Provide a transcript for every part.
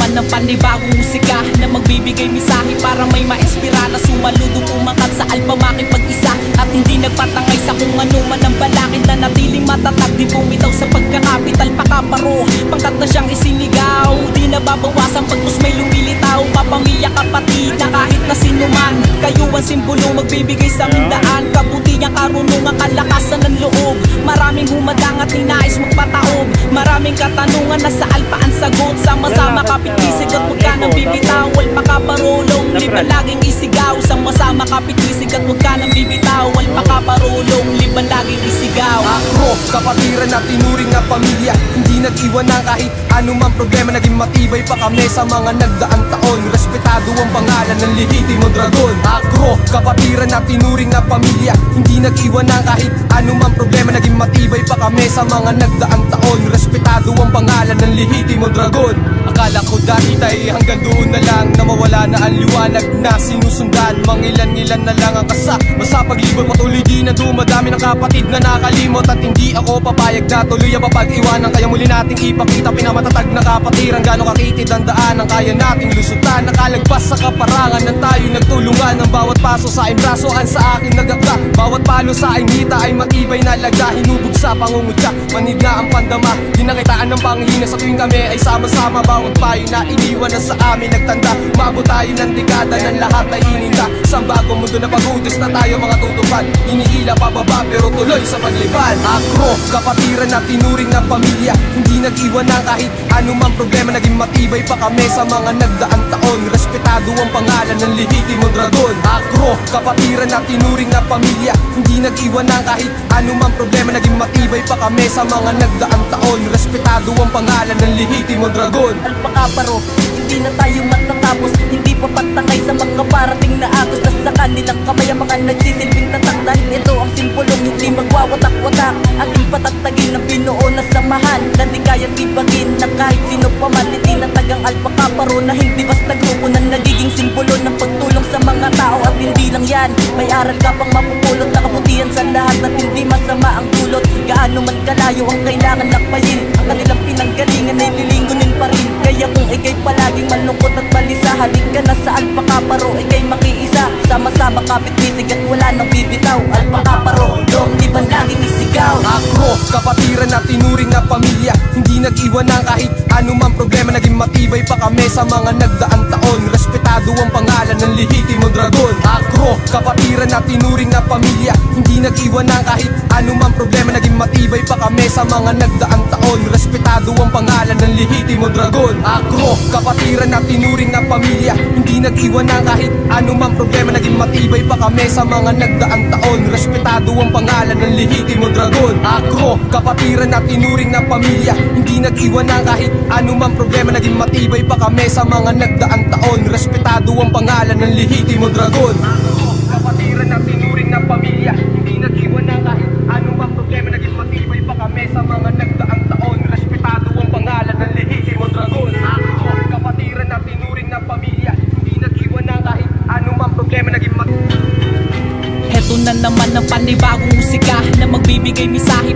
naman ng panibagong musika Na magbibigay misahe para may ma-inspira Na sumaludo pumakat sa alba makipag-isa At hindi nagpatangay sa kung ano man ang balakid Na natiling matatag di bumitaw sa pagkakapital. Pakaparo, pangkat na siyang isinigaw. Di nababawasan pagkus may lumilitaw. Kapamilya kapatid na kahit na sino man Kayo ang simbolo magbibigay sa mindaan Kabutihan, karunungan, kalakasan ng loob. Maraming humadang at ninais magpataob. Maraming katanungan na sa alpaan sagot. Sama-sama kapit-isig at huwag ka nang bibitaw. Wal pa ka parulong, liban laging isigaw. Sama-sama kapit-isig kapatiran at tinuring na pamilya. Hindi nag-iwan ng kahit anumang problema. Naging matibay pa kami sa mga nagdaang taon. Respetado ang pangalan ng lehitimo dragon. Akro, kapatiran at tinuring na pamilya. Hindi nag-iwan ng kahit anumang problema. Naging matibay pa kami sa mga nagdaang taon. Respetado ang pangalan ng lehitimo dragon. Akala ko dati tayo hanggang doon na lang. Na mawala na ang liwanag na sinusundan. Mangilan-ngilan na lang ang kasama sa paglibot Patuloy di na dumadami ng kapatid na nakalimot At hindi ako papayag na tuloy ang papag-iwanan. Kaya muli nating ipakita pinamatatag na kapatiran Gano'ng kakitid ang daan ang kaya nating lusutan. Nakalagpas sa kaparangan ng tayo nagtulungan Ang bawat paso sa aking braso ang sa akin nagagda Bawat palo sa aking hita ay matibay na laga Hinubog sa pangungutya, manid na ang pandama. Di nakitaan ng panghina sa tuwing kami ay sama-sama. Bawat payo na iniwan na sa amin nagtanda. Umabot tayo ng dekada ng lahat ay hininda. Sa bagong mundo na pagutos na tayo mga tutupad. Iniila pababa pero tuloy sa paglipad. Akro, kapatiran at tinuring na pamilya Hindi nag-iwan ng kahit anumang problema. Naging matibay pa kami sa mga nagdaang taon. Respetado ang pangalan ng lehitimo dragon. Akro, kapatiran at tinuring na pamilya Hindi nag-iwan ng kahit anumang problema. Naging matibay pa kami sa mga nagdaang taon. Respetado ang pangalan ng lehitimo dragon. Alpakaparo Hindi na tayo matatapos. Hindi pa patangay sa mga parating na agos Na sa kanilang kamay ang mga nagsisilbing tatak Dahil patatagin ang binuo na samahan. Na di kayang tibagin na kahit sino pa man Hindi na tagang alpakaparo na hindi basta grupo Na nagiging simbolo ng pagtulong sa mga tao At hindi lang yan, may aral ka pang mapupulot Nakaputihan sa lahat at hindi masama ang dulot Gaano man kalayo ang kailangan lakbayin Ang kanilang pinanggalingan ay lilingunin pa rin. Kaya kung ikay palaging malungkot at balisa Halik ka na sa alpakaparo, ikay makiisa. Sama-sama kapit-bisig at wala nang bibitaw Alpakaparo, yung liban laging isigaw Akro, kapatiran at tinuring na pamilya. Hindi nag-iwan ng kahit anumang problema. Naging matibay pa kami sa mga nagdaang taon. Respetado ang pangalan ng lehitimo dragon. Akro, kapatiran at tinuring na pamilya. Hindi nag-iwan ng kahit anumang problema. Naging matibay pa kami sa mga nagdaang taon. Respetado ang pangalan ng lehitimo dragon. Akro, kapatiran at tinuring na pamilya. Hindi nag-iwan ng kahit anumang problema. Naging matibay pa kami sa mga nagdaang taon. Respetado ang pangalan ng lehitimo dragon Akro, kapatiran at tinuring na pamilya. Hindi nag-iwan ng kahit anumang problema. Naging matibay pa kami sa mga nagdaang taon. Respetado ang pangalan ng lehitimo dragon. Akro, kapatiran at tinuring na pamilya. Hindi nag-iwan ng kahit anumang problema. Naging matibay pa kami sa mga nagdaang taon. Respetado ang pangalan ng lehitimo dragon. Akro, kapatiran at tinuring na pamilya. Hindi nag-iwan ng kahit anumang problema. Naging matibay Heto na naman ang panibagong musika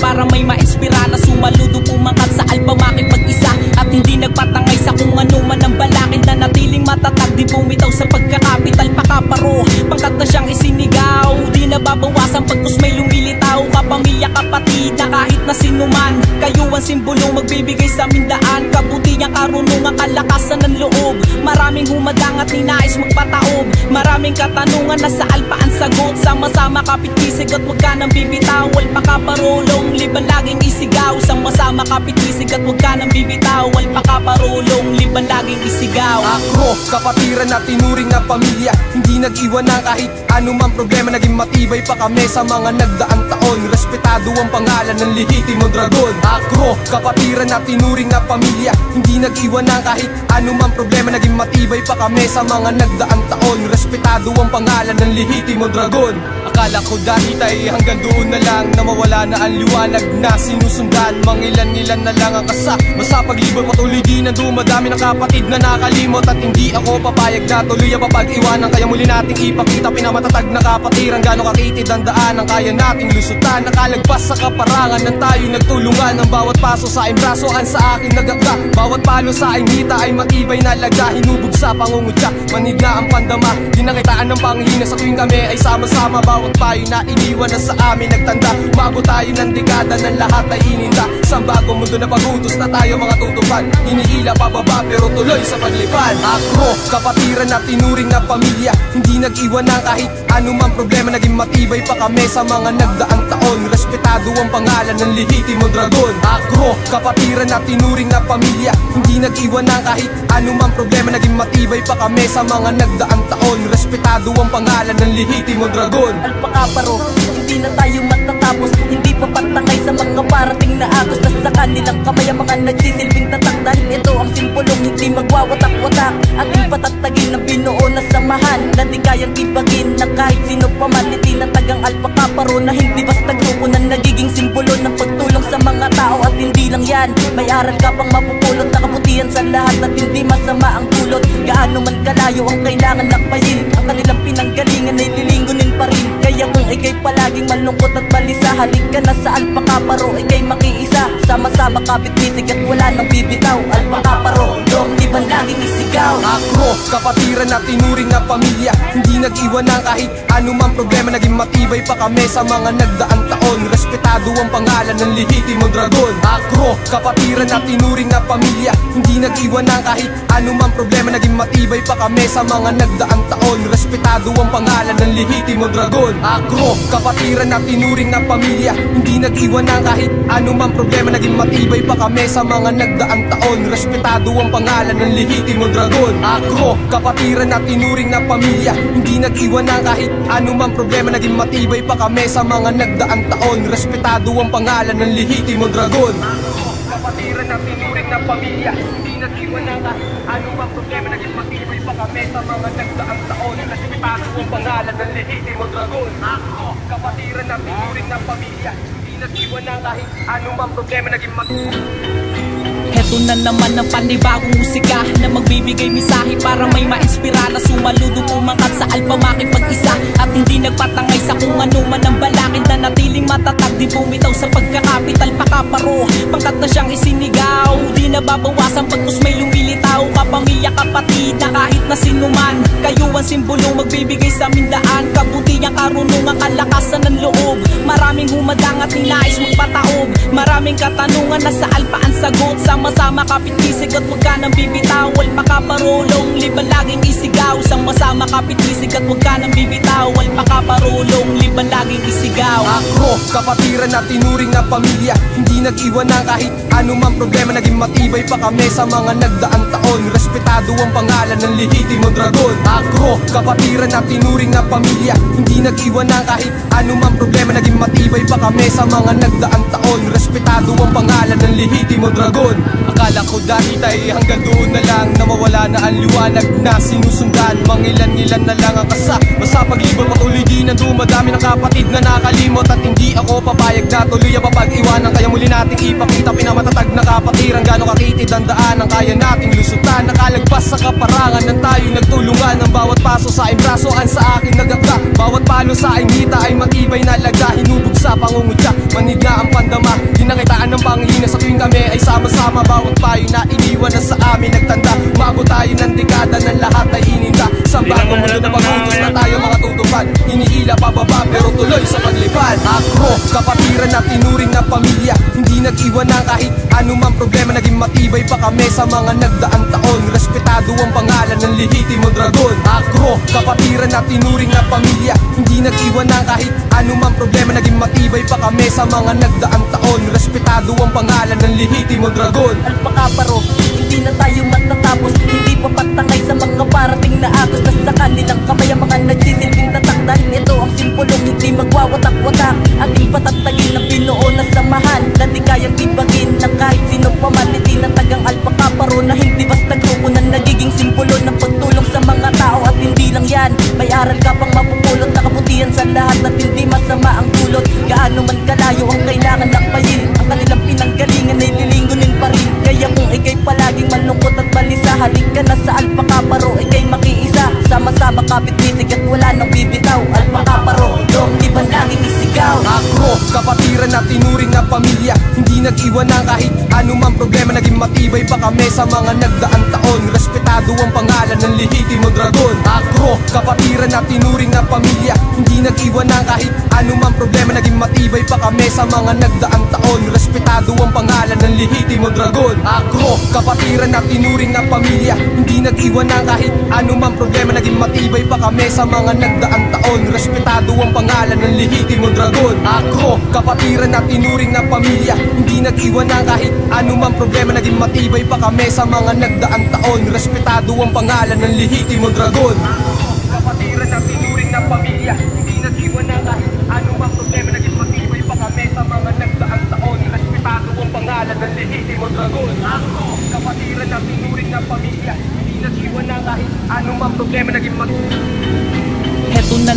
para may ma-inspira Na sumaludo pumakat sa alba makipag-isa At hindi nagpatangay sa kung ano man ang balakid Na natiling matatag. Di bumitaw sa pagkakapital Pakaparo, pangkat na siyang isinigaw Di nababawasan pagkus may lumilitaw. Kapamilya kapatid na kahit na sino man. Kayo ang simbolo magbibigay sa mindaan Kabutihan, karunungan, kalakasan ng loob. Maraming humadang at ninais magpataob. Maraming katanungan na sa alpaan sagot. Sama-sama kapit-kisig at huwag ka nang bibitaw Wal pa ka parulong, liban laging isigaw. Sama-sama kapit-kisig at huwag ka nang bibitaw Wal pa ka parulong, liban laging isigaw. Akro, kapatiran at tinuring na pamilya. Hindi nag-iwan ng kahit anumang problema. Naging matibay pa kami sa mga nagdaang taon. Respetado ang pangalan ng lehitimo dragon. Akro, kapatiran at tinuring na pamilya. Hindi nag-iwan ng kahit anumang problema. Naging matibay pa kami sa mga nagdaang taon. Respetado ang pangalan ng lehitimo dragon Akala ko dati tay hanggang doon na lang. Na mawala na ang liwanag na sinusundan. Mangilan-ngilan na lang ang kasama Sa paglibot patuloy di na dumadami ng kapatid na nakalimot. At hindi ako papayag na tuloy ang papag-iwanan. Kaya muli nating ipakita pinamatatag na kapatiran Gano'ng kakitid ang daan ang kaya nating lusutan. Nakalagpas sa kaparangan ng tayo nagtulungan Ang bawat paso sa aking braso. Ang sa akin nagagda Bawat palo sa aking hita ay matibay na laga Hinubog sa pangungutya, manid na ang pandama. Di nakitaan ng panghina sa tuwing kami ay sama-sama. Bawat payo na iniwan na sa amin nagtanda. Umabot tayo ng dekada ng lahat ay ininda Sa bagong mundo na pagutos na tayo mga tutupan. Hinihila pababa pero tuloy sa paglipad. Ako, kapatiran at tinuring na pamilya. Hindi nag-iwan ng kahit anumang problema Naging matibay pa kami sa mga nagdaang taon Respetado ang pangalan ng lihitimo dragon. Ako, kapatiran at tinuring na pamilya. Hindi nag-iwan ng kahit anumang problema. Naging matibay pa kami sa mga nagdaang taon. Respetado ang pangalan ng lihitimo dragon. Alpakaparo Hindi na tayo matatapos. Hindi pa patangay sa mga parating na agos Na sa kanilang kamay ang mga nagsisilbing tatak Dahil ito ang simpulong hindi magwawatak-watak. Ating patatagin na binuo na samahan. Na di kayang ibagin ng kahit sino pa man Hindi na tagang alpakaparo na hindi basta grupo Na nagiging simbolo ng pagtulong sa mga tao At hindi lang yan, may aral ka pang mapupulot Na kabutihan sa lahat at hindi masama ang dulot Gaano man kalayo ang kailangan lakbayin Ang kanilang pinanggalingan ay lilinggunin pa rin. Kaya kung ikay palaging malungkot at balisa Halik ka na sa alpakaparo, ikay makiisa. Sama-sama kapit bisig at wala nang bibitaw Alpakaparo, di ba laging isigaw? Ako, kapatiran at tinuring na pamilya. Hindi nag-iwan ng kahit anumang problema Naging matibay pa kami sa mga nagdaang taon Respetado ang pangalan ng lihitimo dragon. Ako, kapatiran at tinuring na pamilya. Hindi nag-iwan ng kahit anumang problema. Naging matibay pa kami sa mga nagdaang taon. Respetado ang pangalan ng lihitimo dragon. Ako, kapatiran at tinuring na pamilya. Hindi nag-iwan ng kahit anumang problema. Naging matibay pa kami sa mga nagdaang taon. Respetado ang pangalan ng lihitimo dragon. Ako, kapatiran at tinuring na pamilya. Hindi nag-iwan ng kahit anumang problema. Naging matibay pa kami sa mga nagdaang taon Respetado ang pangalan ng lihitimo dragon. Kapatiran at tinuring na pamilya Hindi nag-iwan ng kahit anumang problema? Naging matibay pa kami sa mga nagdaang taon Respetado ang pangalan ng lihitimo dragon. Ako, kapatiran at tinuring na pamilya Hindi nag-iwan ng kahit anumang problema? Naging matibay Heto na naman ang panibagong musika Na magbibigay misahe para may ma-inspira Na sumaludong umangat sa alpa makipag-isa. At hindi nagpatangay sa kung ano man ang balakid Na natiling matatag di bumitaw sa pagkakapital. Pakaparo, pangkat na siyang isinigaw. Di nababawasan pagkus may lumilitaw Kapamilya kapatid na kahit na sinuman Kayo ang simbolo magbibigay sa mindaan. Kabutihang karunungan kalakasan ng loob. Maraming humadang at ninais magpataob. Maraming katanungan na sa alpa sagot Sama-sama kapit-isig at huwag ka nang bibitaw Wal makaparulong, liban laging isigaw. Sama-sama kapit-isig at huwag ka nang bibitaw Wal makaparulong, liban laging isigaw. Ako, kapatiran at tinuring na pamilya. Hindi nag-iwan ng kahit anumang problema. Naging matibay pa kami sa mga nagdaang taon. Respetado ang pangalan ng lihitimo dragon. Ako, kapatiran at tinuring na pamilya. Hindi nag-iwan ng kahit anumang problema. Naging matibay pa kami sa mga nagdaang taon. Respetado ang pangalan ng lihitimo dragon Akala ko dati tay hanggang doon na lang Na mawala na ang liwanag na sinusundan. Mangilan-ngilan na lang ang kasama Sa paglibot patuloy di na dumadami ng kapatid na nakalimot. At hindi ako papayag na tuloy ang papag-iwanan. Kaya muli nating ipakita pinamatatag na kapatiran. Gano'ng kakitid ang daan ang kaya nating lusutan. Nakalagpas sa kaparangan ng tayo nagtulungan. Ang bawat paso sa aking braso ang sa akin nagagda Bawat palo sa aking hita ay matibay na laga Hinubog sa pangungutya, manid na ang pandama. Di nakitaan ng panghina sa at tinuring na pamilya. Hindi nag-iwan ng kahit anumang problema. Naging matibay pa kami sa mga nagdaang taon. Respetado ang pangalan ng lihitimo dragon. Ako, kapatiran at tinuring na pamilya. Hindi nag-iwan ng kahit anumang problema. Naging matibay pa kami sa mga nagdaang taon. Respetado ang pangalan ng lihitimo dragon. Alpakaparo Hindi na tayo matatapos. Hindi pa patangay sa mga parating na agos Na sa kanilang kamay. Ang mga nagsisilbing tatak Dahil ito ang simpulong hindi magwawatak-watak. Ating na na samahan. Dati kayang tibagin na kahit sino pa man Hindi ng tagang alpaka paro na hindi basta grupo Na nagiging simbolo ng pagtulong sa mga tao. At hindi lang yan, may aral ka pang mapupulot. Na kabutihan sa lahat at hindi masama ang kulot. Gaano man kalayo ang kailangan lakbayin Ang kanilang pinanggalingan ay lilingunin pa rin. Kaya kung ikay palaging malungkot at balisa Halik ka na sa alpaka paro ikay makiisa. Sama-sama kapit-bisig at wala nang sa mga nagdaang taon Respetado ang pangalan ng lihitimo dragon. Akro, kapatiran at tinuring na pamilya. Hindi nag-iwan ng kahit anumang problema Naging kami sa mga nagdaang taon. Respetado ang pangalan ng lihitimo dragon. Akro, kapatiran at tinuring na pamilya. Hindi nag-iwan ng kahit anumang problema. Naging matibay pa kami sa mga nagdaang taon. Respetado ang pangalan ng lihitimo dragon. Akro, kapatiran at tinuring na pamilya. Hindi nag-iwan ng kahit anumang problema. Naging matibay pa kami sa mga nagdaang taon. Respetado ang pangalan ng lihitimo dragon. Kapatiran at tinuring na pamilya. Hindi nag-iwan ng kahit anumang problema Naging matibay pa kami sa mga nagdaang taon Respetado ang pangalan ng lihitimo dragon Akro, kapatiran at tinuring na pamilya Hindi nag-iwan ng kahit anumang problema Naging matibay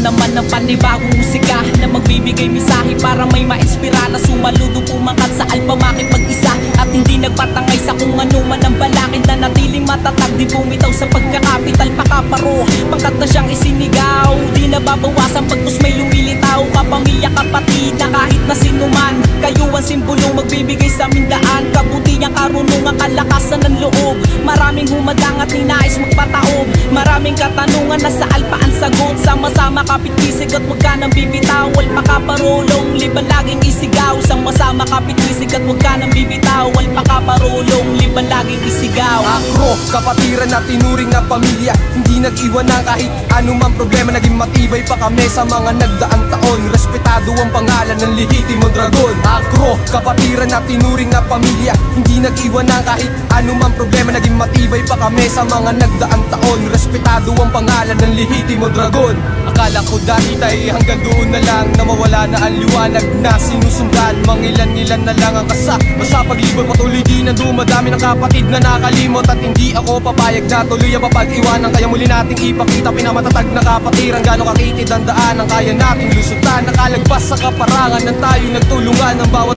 Naman ang panibagong musika Na magbibigay misahe para may ma-inspira Na sumaludo pumakat sa alpa makipag-isa Na natiling matatag di bumitaw sa pagkakapital Pakaparo, pangkat na siyang isinigaw Di nababawasan pagkus may lumilitaw. Kapamilya kapatid na kahit na sinuman Kayo ang simbolo magbibigay sa amin daan. Kabutihang karunungan kalakasan ng loob. Maraming humadang at ninais magpataob Maraming katanungan na sa alpa ang sagot. Sama-sama kapit-kisig at huwag ka nang bibitaw. Walpa ka parulong, liban laging isigaw. Sama-sama kapit-kisig at huwag ka nang bibitaw. Walpa ka parulong, liban laging isigaw. Akro, kapatiran at tinuring na pamilya. Hindi nag-iwan ng kahit anumang problema. Naging matibay pa kami sa mga nagdaang taon. Respetado ang pangalan ng lihitimo dragon. Akro, kapatiran at tinuring na pamilya. Hindi nag-iwan ng kahit anumang problema. Naging matibay pa kami sa mga nagdaang taon. Respetado ang pangalan ng lihitimo dragon Akala ko dati tayo hanggang doon na lang. Na mawala na ang liwanag na sinusundan. Mangilan-ngilan na lang ang kasama Sa paglibot patuloy di na dumadami ng kapatid na nakalimot. At hindi ako papayag na tuloy ang papag-iwanan. Kaya muli nating ipakita pinamatatag na kapatiran. Gano'ng kakitid ang daan ang kaya nating lusutan. Nakalagpas sa kaparangan ng tayo nagtulungan ng bawat